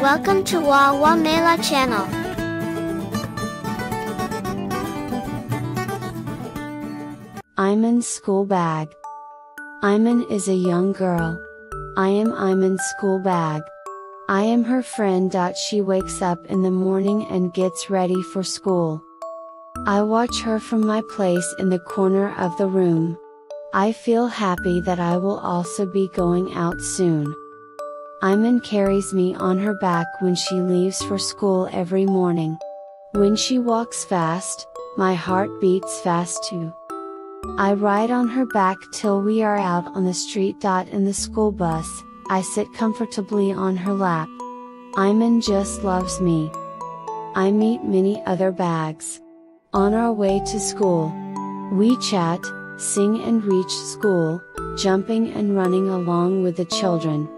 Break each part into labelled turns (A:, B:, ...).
A: Welcome to Wawamela channel.
B: Aiman's school bag. Aiman is a young girl. I am Aiman's school bag. I am her friend. She wakes up in the morning and gets ready for school. I watch her from my place in the corner of the room. I feel happy that I will also be going out soon. Aiman carries me on her back when she leaves for school every morning. When she walks fast, my heart beats fast too. I ride on her back till we are out on the street. In the school bus, I sit comfortably on her lap. Aiman just loves me. I meet many other bags. On our way to school, we chat, sing and reach school, jumping and running along with the children.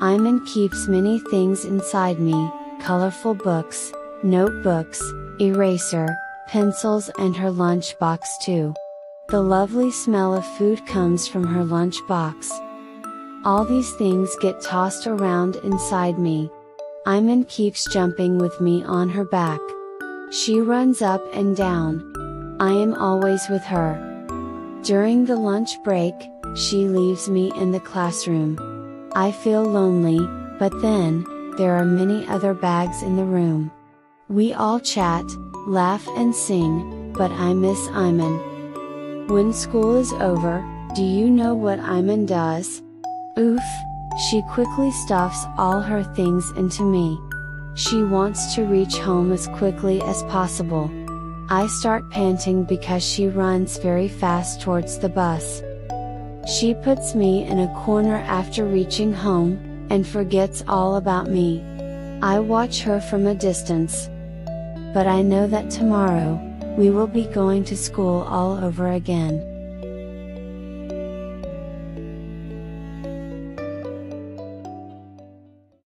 B: Aiman keeps many things inside me, colorful books, notebooks, eraser, pencils and her lunch box too. The lovely smell of food comes from her lunch box. All these things get tossed around inside me. Aiman keeps jumping with me on her back. She runs up and down. I am always with her. During the lunch break, she leaves me in the classroom. I feel lonely, but then, there are many other bags in the room. We all chat, laugh and sing, but I miss Aiman. When school is over, do you know what Aiman does? Oof! She quickly stuffs all her things into me. She wants to reach home as quickly as possible. I start panting because she runs very fast towards the bus. She puts me in a corner after reaching home, and forgets all about me. I watch her from a distance. But I know that tomorrow, we will be going to school all over again.